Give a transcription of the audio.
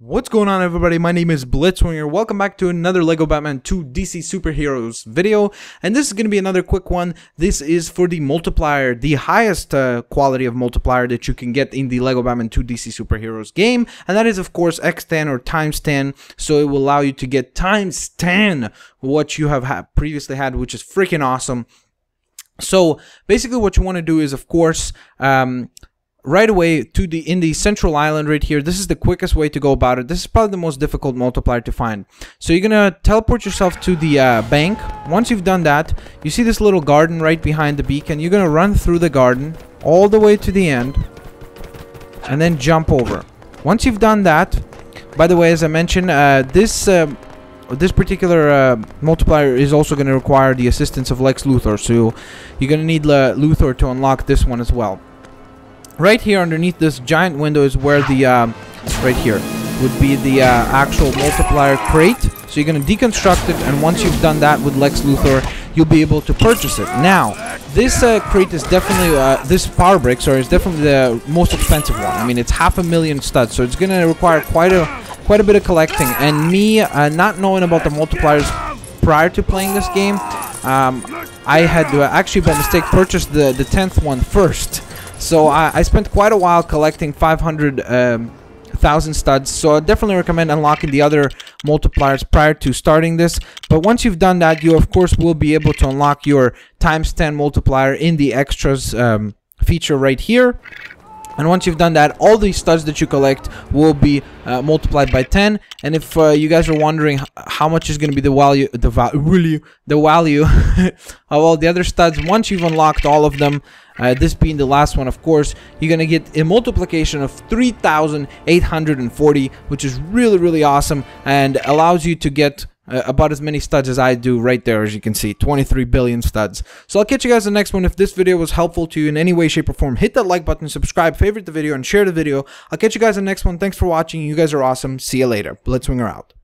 What's going on everybody? My name is Blitzwinger. Welcome back to another LEGO Batman 2 DC Superheroes video. And this is going to be another quick one. This is for the multiplier, the highest uh, quality of multiplier that you can get in the LEGO Batman 2 DC Superheroes game. And that is of course X10 or times 10. So it will allow you to get times 10 what you have ha previously had, which is freaking awesome. So basically what you want to do is of course um, right away to the in the central island right here this is the quickest way to go about it. This is probably the most difficult multiplier to find. So you're gonna teleport yourself to the uh, bank. Once you've done that you see this little garden right behind the beacon. You're gonna run through the garden all the way to the end and then jump over. Once you've done that by the way as I mentioned uh, this uh, this particular uh, multiplier is also going to require the assistance of Lex Luthor, so you're going to need uh, Luthor to unlock this one as well right here underneath this giant window is where the um, right here would be the uh, actual multiplier crate. So you're going to deconstruct it and once you've done that with Lex Luthor you'll be able to purchase it. Now this uh, crate is definitely uh, this power brick sorry is definitely the most expensive one. I mean it's half a million studs so it's going to require quite a quite a bit of collecting. And me uh, not knowing about the multipliers prior to playing this game um, I had to actually by mistake purchase the the 10th one first so I, I spent quite a while collecting 500 um, thousand studs. So I definitely recommend unlocking the other multipliers prior to starting this. But once you've done that you of course will be able to unlock your times 10 multiplier in the extras um, feature right here and once you've done that, all these studs that you collect will be uh, multiplied by 10. And if uh, you guys are wondering how much is going to be the value, the value, the value of all the other studs, once you've unlocked all of them, uh, this being the last one, of course, you're going to get a multiplication of 3,840, which is really, really awesome and allows you to get uh, about as many studs as I do right there, as you can see, 23 billion studs. So I'll catch you guys in the next one. If this video was helpful to you in any way, shape, or form, hit that like button, subscribe, favorite the video, and share the video. I'll catch you guys in the next one. Thanks for watching. You guys are awesome. See you later. Blitzwinger out.